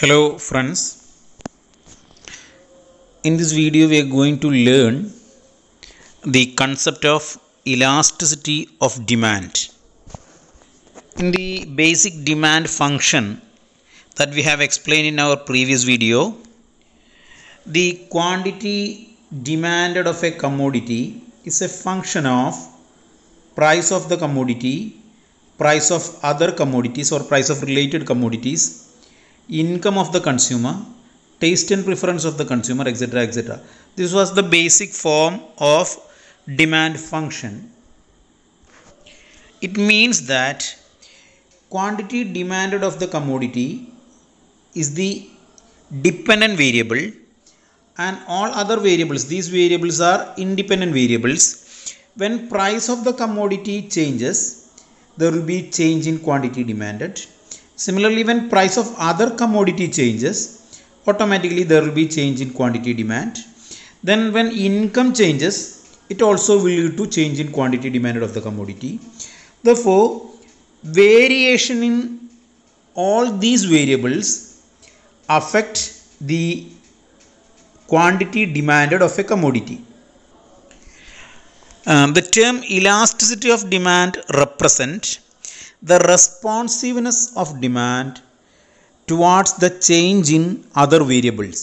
Hello friends. In this video we are going to learn the concept of elasticity of demand. In the basic demand function that we have explained in our previous video, the quantity demanded of a commodity is a function of price of the commodity, price of other commodities or price of related commodities, income of the consumer, taste and preference of the consumer, etc. etc. This was the basic form of demand function. It means that quantity demanded of the commodity is the dependent variable and all other variables these variables are independent variables when price of the commodity changes there will be change in quantity demanded similarly when price of other commodity changes automatically there will be change in quantity demand then when income changes it also will lead to change in quantity demanded of the commodity therefore variation in all these variables affect the quantity demanded of a commodity. Um, the term elasticity of demand represent the responsiveness of demand towards the change in other variables.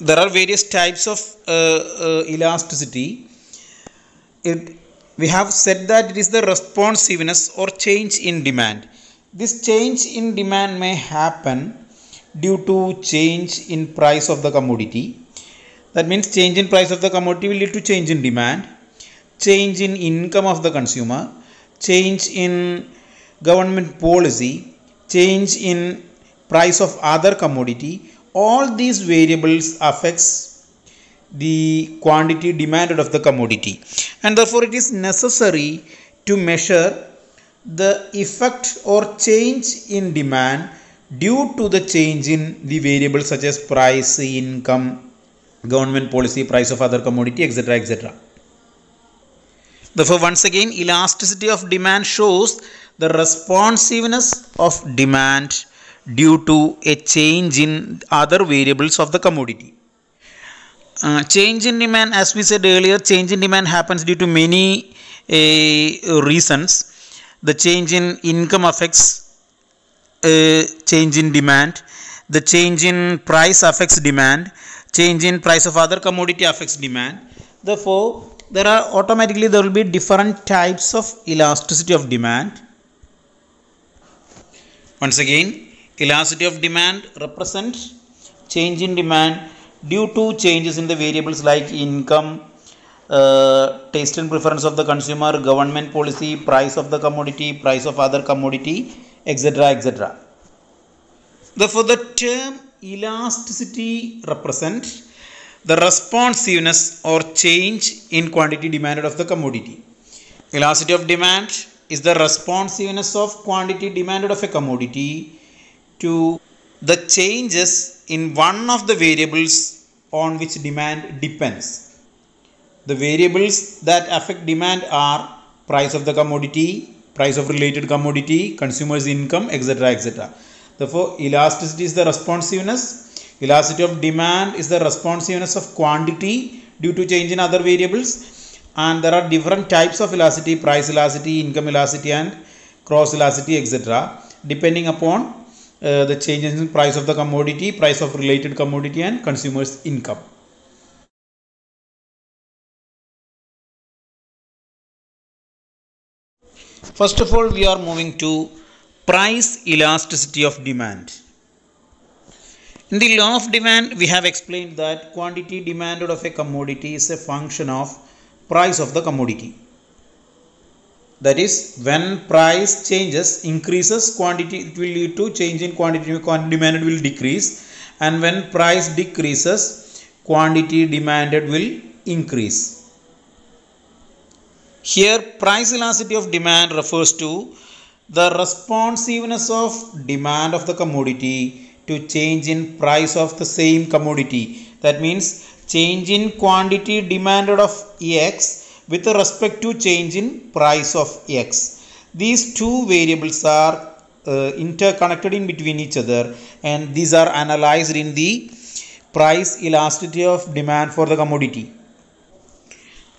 There are various types of uh, uh, elasticity. It, we have said that it is the responsiveness or change in demand. This change in demand may happen due to change in price of the commodity that means change in price of the commodity will lead to change in demand change in income of the consumer change in government policy change in price of other commodity all these variables affects the quantity demanded of the commodity and therefore it is necessary to measure the effect or change in demand due to the change in the variables such as price, income, government policy, price of other commodity, etc. etc. Therefore, once again, elasticity of demand shows the responsiveness of demand due to a change in other variables of the commodity. Uh, change in demand, as we said earlier, change in demand happens due to many uh, reasons. The change in income affects uh, change in demand the change in price affects demand change in price of other commodity affects demand therefore there are automatically there will be different types of elasticity of demand. Once again elasticity of demand represents change in demand due to changes in the variables like income uh, taste and preference of the consumer government policy price of the commodity price of other commodity etc etc therefore the term elasticity represents the responsiveness or change in quantity demanded of the commodity elasticity of demand is the responsiveness of quantity demanded of a commodity to the changes in one of the variables on which demand depends the variables that affect demand are price of the commodity price of related commodity, consumer's income, etc. etc. Therefore, elasticity is the responsiveness. Elasticity of demand is the responsiveness of quantity due to change in other variables. And there are different types of elasticity, price elasticity, income elasticity and cross elasticity, etc. Depending upon uh, the changes in price of the commodity, price of related commodity and consumer's income. First of all, we are moving to price elasticity of demand. In the law of demand, we have explained that quantity demanded of a commodity is a function of price of the commodity. That is, when price changes, increases, quantity it will lead to change in quantity, quantity demanded will decrease, and when price decreases, quantity demanded will increase. Here, price elasticity of demand refers to the responsiveness of demand of the commodity to change in price of the same commodity. That means change in quantity demanded of X with respect to change in price of X. These two variables are uh, interconnected in between each other and these are analyzed in the price elasticity of demand for the commodity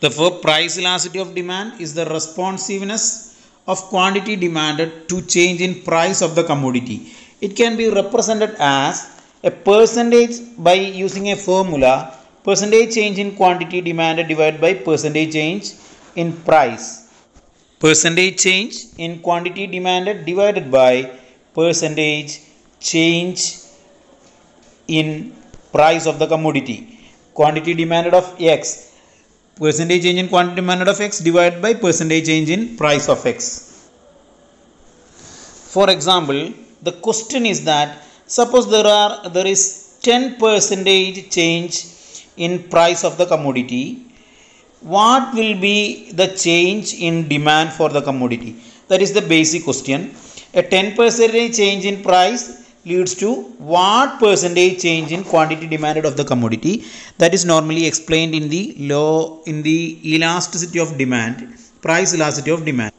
therefore price elasticity of demand is the responsiveness of quantity demanded to change in price of the commodity it can be represented as a percentage by using a formula. Percentage change in quantity demanded divided by percentage change in price. Percentage change in quantity demanded divided by percentage change in price of the commodity. Quantity demanded of x. Percentage change in quantity demanded of x divided by percentage change in price of x. For example the question is that suppose there are there is 10 percentage change in price of the commodity. What will be the change in demand for the commodity? That is the basic question. A 10 percentage change in price leads to what percentage change in quantity demanded of the commodity? That is normally explained in the law in the elasticity of demand price elasticity of demand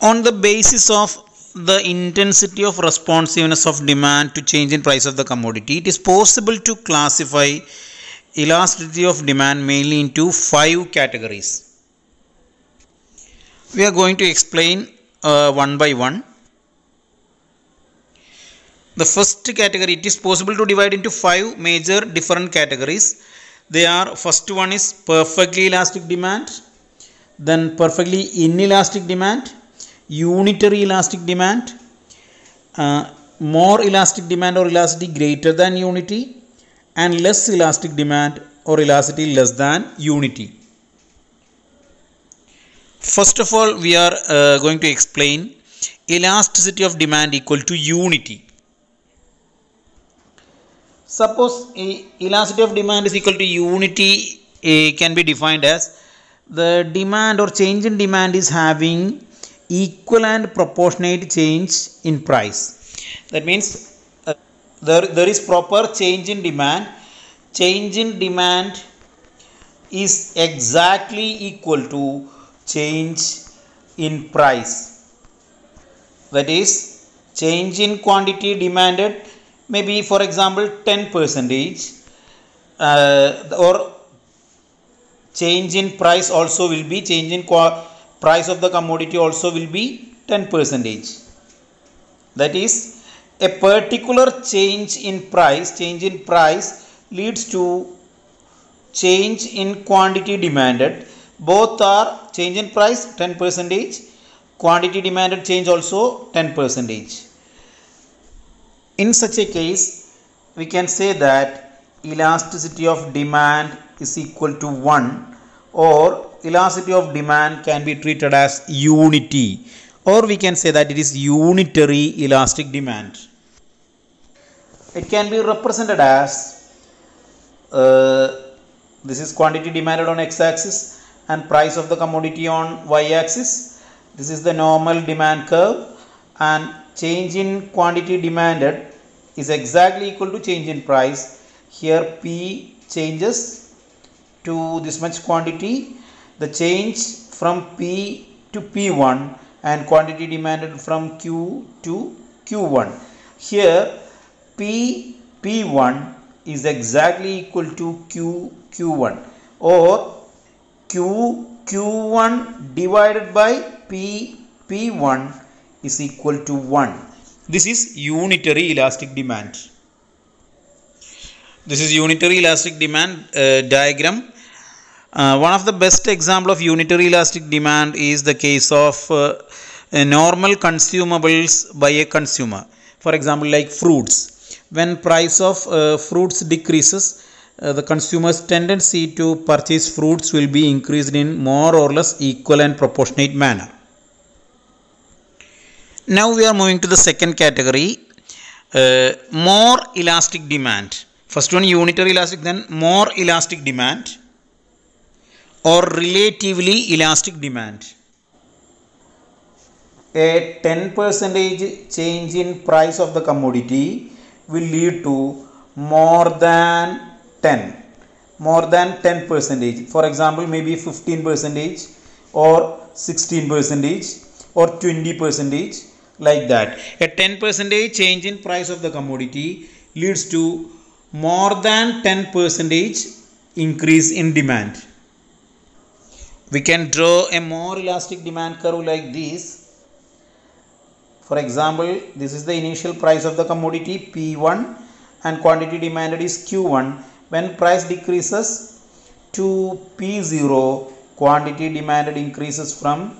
on the basis of the intensity of responsiveness of demand to change in price of the commodity it is possible to classify elasticity of demand mainly into five categories. We are going to explain uh, one by one. The first category it is possible to divide into five major different categories. They are first one is perfectly elastic demand then perfectly inelastic demand unitary elastic demand uh, more elastic demand or elasticity greater than unity and less elastic demand or elasticity less than unity. First of all we are uh, going to explain elasticity of demand equal to unity. Suppose elasticity of demand is equal to unity uh, can be defined as the demand or change in demand is having equal and proportionate change in price. That means uh, there, there is proper change in demand. Change in demand is exactly equal to change in price. That is change in quantity demanded maybe for example 10 percentage uh, or change in price also will be change in qua- price of the commodity also will be 10 percentage. That is a particular change in price change in price leads to change in quantity demanded. Both are change in price 10 percentage. Quantity demanded change also 10 percentage. In such a case we can say that elasticity of demand is equal to 1 or elasticity of demand can be treated as unity or we can say that it is unitary elastic demand. It can be represented as uh, this is quantity demanded on x axis and price of the commodity on y axis this is the normal demand curve and change in quantity demanded is exactly equal to change in price. Here p changes to this much quantity the change from P to P1 and quantity demanded from Q to Q1. Here P P1 is exactly equal to Q Q1 or Q Q1 divided by P P1 is equal to 1. This is unitary elastic demand. This is unitary elastic demand uh, diagram. Uh, one of the best example of unitary elastic demand is the case of uh, normal consumables by a consumer. For example, like fruits. When price of uh, fruits decreases, uh, the consumer's tendency to purchase fruits will be increased in more or less equal and proportionate manner. Now we are moving to the second category, uh, more elastic demand. First one unitary elastic, then more elastic demand or relatively elastic demand. A 10 percentage change in price of the commodity will lead to more than 10 more than 10 percentage for example maybe 15 percentage or 16 percentage or 20 percentage like that a 10 percentage change in price of the commodity leads to more than 10 percentage increase in demand. We can draw a more elastic demand curve like this. For example this is the initial price of the commodity p1 and quantity demanded is q1 when price decreases to p0 quantity demanded increases from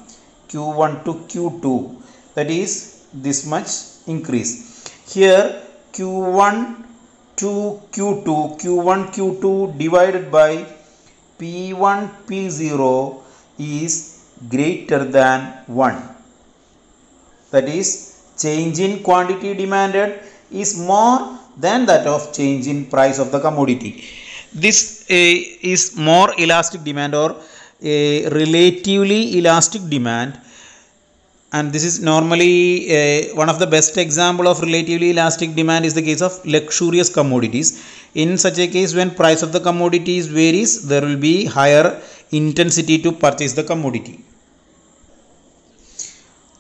q1 to q2 that is this much increase. Here q1 to q2 q1 q2 divided by p1 p0 is greater than 1 that is change in quantity demanded is more than that of change in price of the commodity. This uh, is more elastic demand or a relatively elastic demand and this is normally uh, one of the best example of relatively elastic demand is the case of luxurious commodities. In such a case when price of the commodities varies there will be higher intensity to purchase the commodity.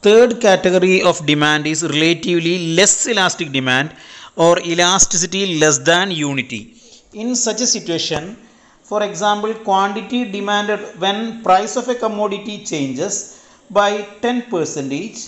Third category of demand is relatively less elastic demand or elasticity less than unity. In such a situation for example quantity demanded when price of a commodity changes by 10 percentage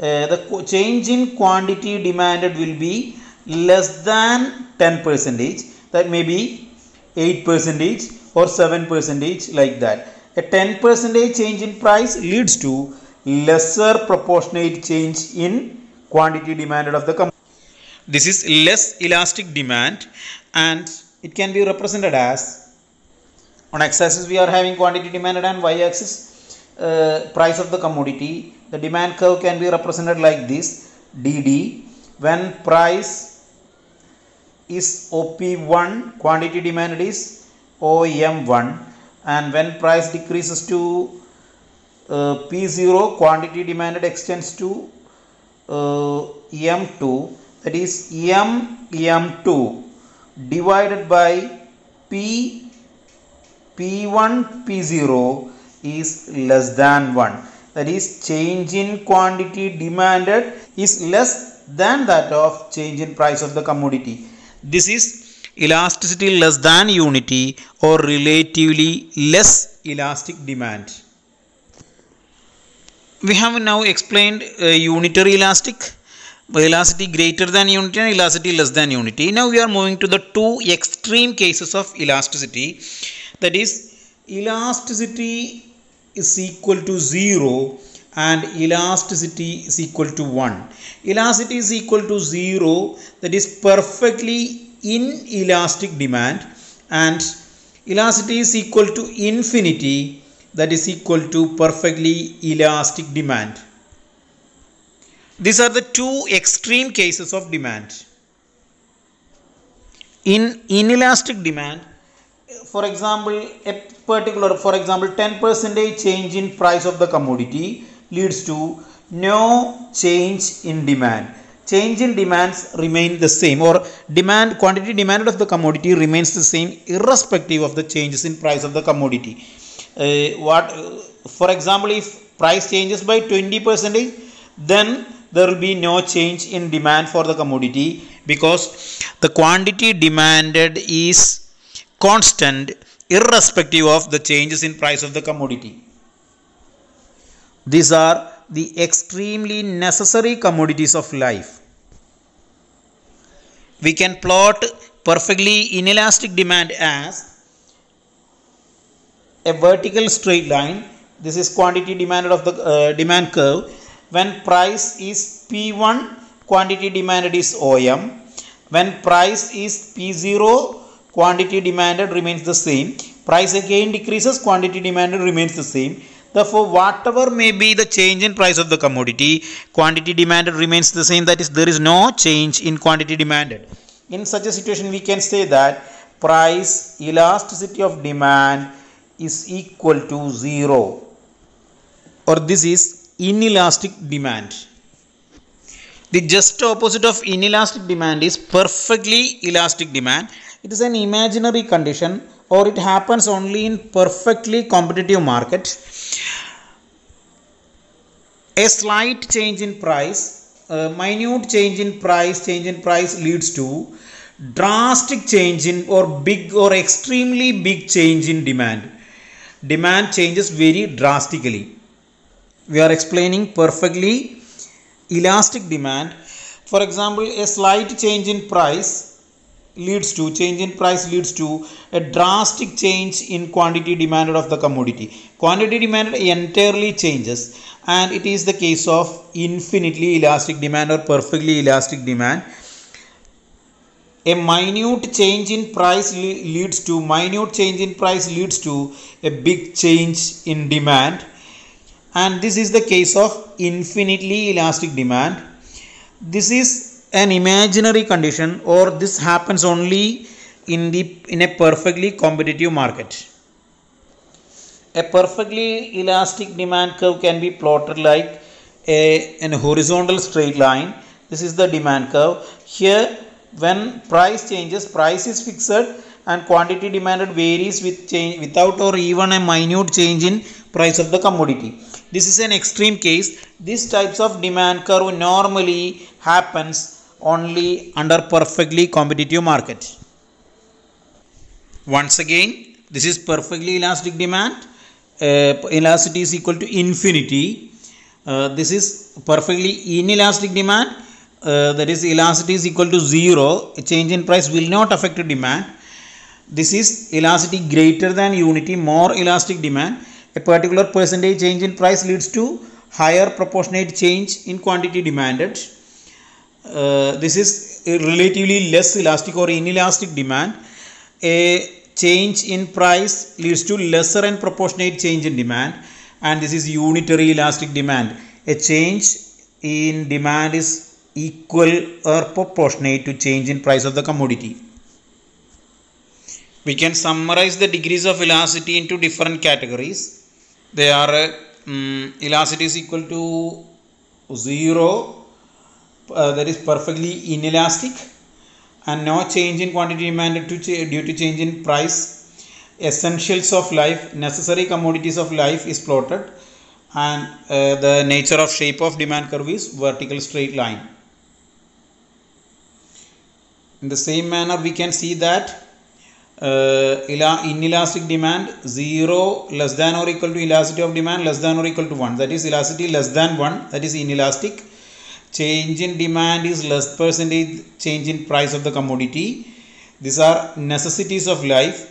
uh, the change in quantity demanded will be less than 10 percentage that may be 8 percentage or 7 percentage like that. A 10 percentage change in price leads to lesser proportionate change in quantity demanded of the commodity this is less elastic demand and it can be represented as on x-axis we are having quantity demanded and y-axis uh, price of the commodity the demand curve can be represented like this. Dd when price is op1 quantity demanded is om1 and when price decreases to uh, p0 quantity demanded extends to uh, m2 that is m m2 divided by p p1 p0 is less than 1 that is change in quantity demanded is less than that of change in price of the commodity. This is elasticity less than unity or relatively less elastic demand. We have now explained uh, unitary elastic. Elasticity greater than unity and elasticity less than unity. Now we are moving to the two extreme cases of elasticity. That is elasticity is equal to 0 and elasticity is equal to 1 elasticity is equal to 0 that is perfectly inelastic demand and elasticity is equal to infinity that is equal to perfectly elastic demand. These are the two extreme cases of demand. In inelastic demand for example a particular for example 10 percentage change in price of the commodity leads to no change in demand. Change in demands remain the same or demand quantity demanded of the commodity remains the same irrespective of the changes in price of the commodity. Uh, what for example if price changes by 20 percentage then there will be no change in demand for the commodity because the quantity demanded is constant irrespective of the changes in price of the commodity. These are the extremely necessary commodities of life. We can plot perfectly inelastic demand as a vertical straight line. This is quantity demanded of the uh, demand curve. When price is p1 quantity demanded is om when price is p0 quantity demanded remains the same. Price again decreases quantity demanded remains the same. Therefore whatever may be the change in price of the commodity quantity demanded remains the same. That is there is no change in quantity demanded. In such a situation we can say that price elasticity of demand is equal to 0 or this is inelastic demand. The just opposite of inelastic demand is perfectly elastic demand it is an imaginary condition or it happens only in perfectly competitive market. A slight change in price a minute change in price change in price leads to drastic change in or big or extremely big change in demand. Demand changes very drastically. We are explaining perfectly elastic demand. For example a slight change in price leads to change in price leads to a drastic change in quantity demanded of the commodity. Quantity demanded entirely changes and it is the case of infinitely elastic demand or perfectly elastic demand. A minute change in price leads to minute change in price leads to a big change in demand. And this is the case of infinitely elastic demand. This is an imaginary condition or this happens only in the in a perfectly competitive market. A perfectly elastic demand curve can be plotted like a an horizontal straight line. This is the demand curve. Here when price changes price is fixed and quantity demanded varies with change without or even a minute change in price of the commodity. This is an extreme case. These types of demand curve normally happens only under perfectly competitive market. Once again this is perfectly elastic demand. Uh, elasticity is equal to infinity. Uh, this is perfectly inelastic demand. Uh, that is elasticity is equal to zero. A change in price will not affect demand. This is elasticity greater than unity more elastic demand. A particular percentage change in price leads to higher proportionate change in quantity demanded uh, this is relatively less elastic or inelastic demand. A change in price leads to lesser and proportionate change in demand and this is unitary elastic demand. A change in demand is equal or proportionate to change in price of the commodity. We can summarize the degrees of elasticity into different categories. They are um, elasticity is equal to 0 uh, that is perfectly inelastic and no change in quantity demanded to due to change in price. Essentials of life necessary commodities of life is plotted and uh, the nature of shape of demand curve is vertical straight line. In the same manner we can see that uh, inelastic demand 0 less than or equal to elasticity of demand less than or equal to 1 that is elasticity less than 1 that is inelastic change in demand is less percentage change in price of the commodity. These are necessities of life.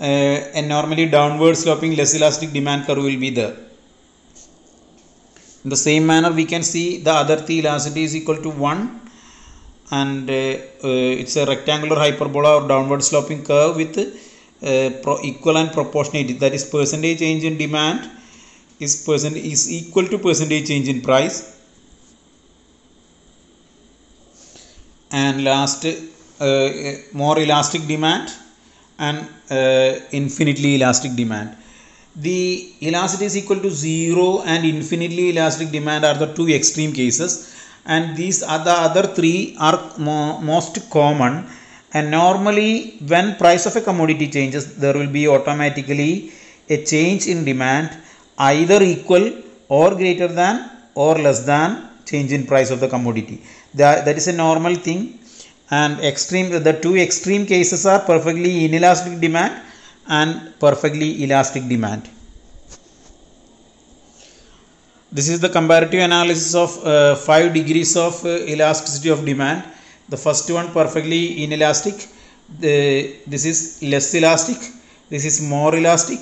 Uh, and normally downward sloping less elastic demand curve will be there. In the same manner we can see the other three elasticity is equal to 1 and uh, uh, it's a rectangular hyperbola or downward sloping curve with uh, pro- equal and proportionate. That is percentage change in demand is percent is equal to percentage change in price and last uh, more elastic demand and uh, infinitely elastic demand. The elasticity is equal to 0 and infinitely elastic demand are the two extreme cases. And these are the other three are mo- most common. And normally when price of a commodity changes there will be automatically a change in demand either equal or greater than or less than change in price of the commodity that, that is a normal thing. And extreme the two extreme cases are perfectly inelastic demand and perfectly elastic demand. This is the comparative analysis of uh, five degrees of uh, elasticity of demand. The first one perfectly inelastic. The, this is less elastic. This is more elastic.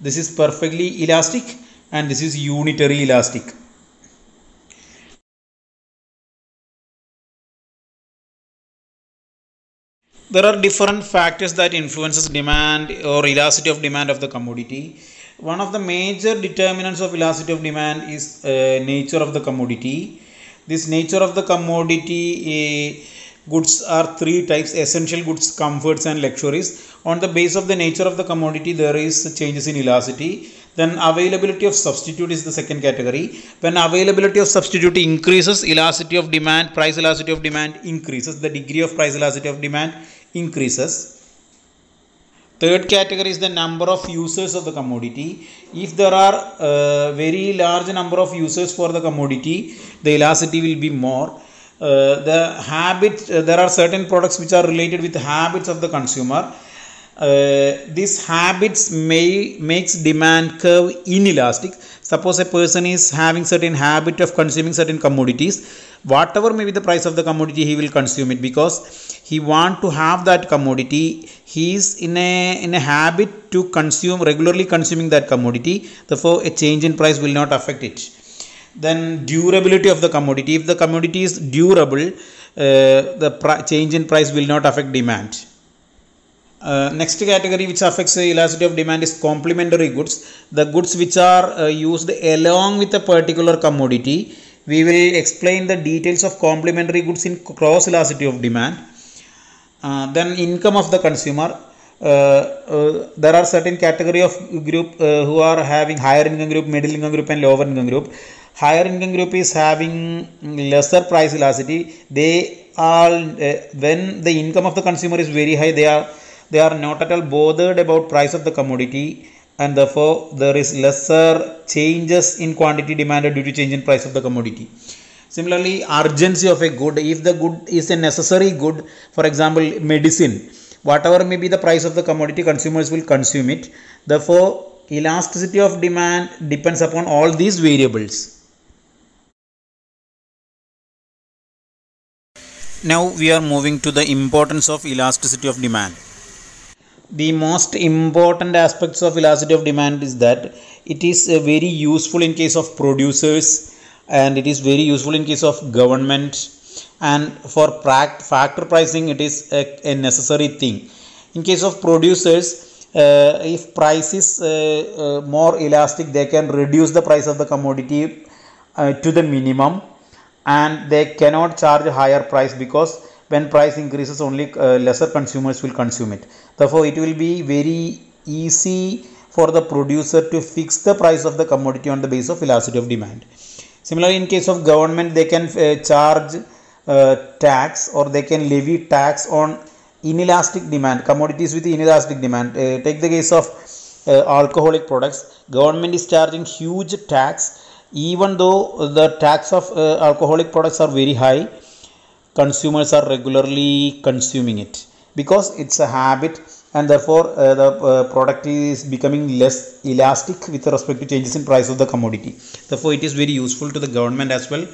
This is perfectly elastic. And this is unitary elastic there are different factors that influences demand or elasticity of demand of the commodity. One of the major determinants of elasticity of demand is uh, nature of the commodity. This nature of the commodity uh, goods are three types essential goods comforts and luxuries. On the base of the nature of the commodity there is changes in elasticity then availability of substitute is the second category. When availability of substitute increases elasticity of demand price elasticity of demand increases. The degree of price elasticity of demand increases Third category is the number of users of the commodity. If there are a very large number of users for the commodity, the elasticity will be more. Uh, the habit, uh, there are certain products which are related with habits of the consumer. Uh, these habits may makes demand curve inelastic. Suppose a person is having certain habit of consuming certain commodities, whatever may be the price of the commodity, he will consume it because he want to have that commodity. He is in a in a habit to consume regularly consuming that commodity. Therefore a change in price will not affect it. Then durability of the commodity. If the commodity is durable uh, the change in price will not affect demand. Uh, next category which affects the elasticity of demand is complementary goods. The goods which are uh, used along with a particular commodity. We will explain the details of complementary goods in cross elasticity of demand then income of the consumer uh, uh, there are certain category of group who are having higher income group middle income group and lower income group. Higher income group is having lesser price elasticity. They are when the income of the consumer is very high they are they are not at all bothered about price of the commodity and therefore there is lesser changes in quantity demanded due to change in price of the commodity Similarly, urgency of a good, if the good is a necessary good, for example, medicine, whatever may be the price of the commodity, consumers will consume it. Therefore, elasticity of demand depends upon all these variables. Now we are moving to the importance of elasticity of demand. The most important aspects of elasticity of demand is that it is very useful in case of producers and it is very useful in case of government. And for factor pricing it is a, a necessary thing. In case of producers uh, if price is uh, uh, more elastic they can reduce the price of the commodity uh, to the minimum. And they cannot charge a higher price because when price increases only uh, lesser consumers will consume it. Therefore it will be very easy for the producer to fix the price of the commodity on the basis of elasticity of demand Similarly, in case of government, they can uh, charge uh, tax or they can levy tax on inelastic demand, commodities with inelastic demand. Uh, take the case of uh, alcoholic products. Government is charging huge tax even though the tax of uh, alcoholic products are very high consumers are regularly consuming it because it's a habit and therefore uh, the uh, product is becoming less elastic with respect to changes in price of the commodity. Therefore it is very useful to the government as well.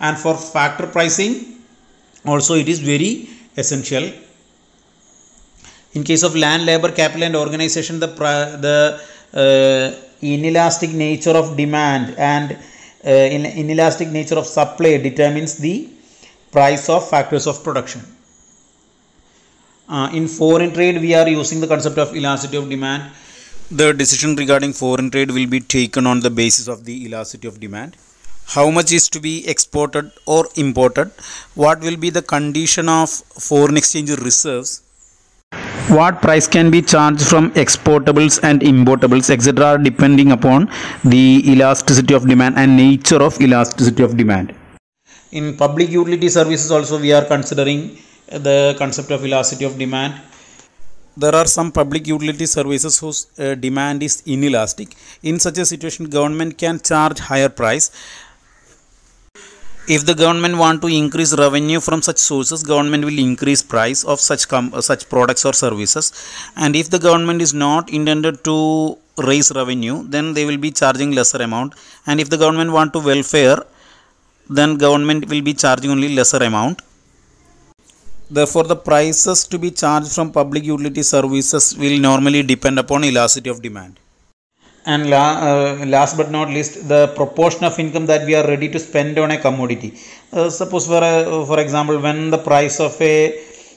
And for factor pricing also it is very essential. In case of land labor capital and organization the the uh, inelastic nature of demand and uh, inelastic nature of supply determines the price of factors of production uh, in foreign trade, we are using the concept of elasticity of demand. The decision regarding foreign trade will be taken on the basis of the elasticity of demand. How much is to be exported or imported? What will be the condition of foreign exchange reserves? What price can be charged from exportables and importables, etc., depending upon the elasticity of demand and nature of elasticity of demand. In public utility services, also, we are considering the concept of elasticity of demand. There are some public utility services whose uh, demand is inelastic. In such a situation government can charge higher price. If the government want to increase revenue from such sources government will increase price of such uh, such products or services. And if the government is not intended to raise revenue then they will be charging lesser amount. And if the government want to welfare then government will be charging only lesser amount Therefore, the prices to be charged from public utility services will normally depend upon elasticity of demand. And la uh, last but not least, the proportion of income that we are ready to spend on a commodity. Uh, suppose, for, uh, for example, when the price of a,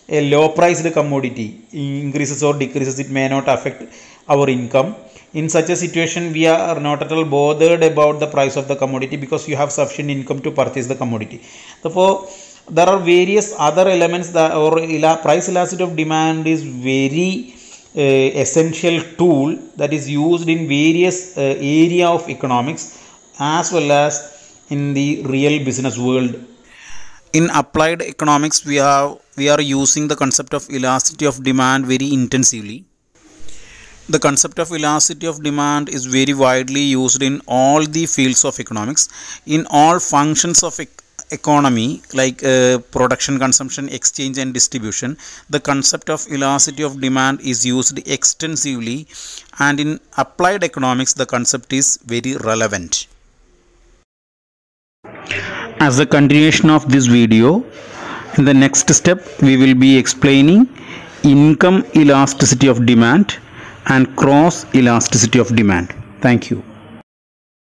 a low priced commodity increases or decreases, it may not affect our income. In such a situation, we are not at all bothered about the price of the commodity because you have sufficient income to purchase the commodity. Therefore, there are various other elements that or price elasticity of demand is very uh, essential tool that is used in various uh, area of economics as well as in the real business world. In applied economics we have we are using the concept of elasticity of demand very intensively. The concept of elasticity of demand is very widely used in all the fields of economics. In all functions of economy like uh, production consumption exchange and distribution the concept of elasticity of demand is used extensively and in applied economics the concept is very relevant. As a continuation of this video in the next step we will be explaining income elasticity of demand and cross elasticity of demand. Thank you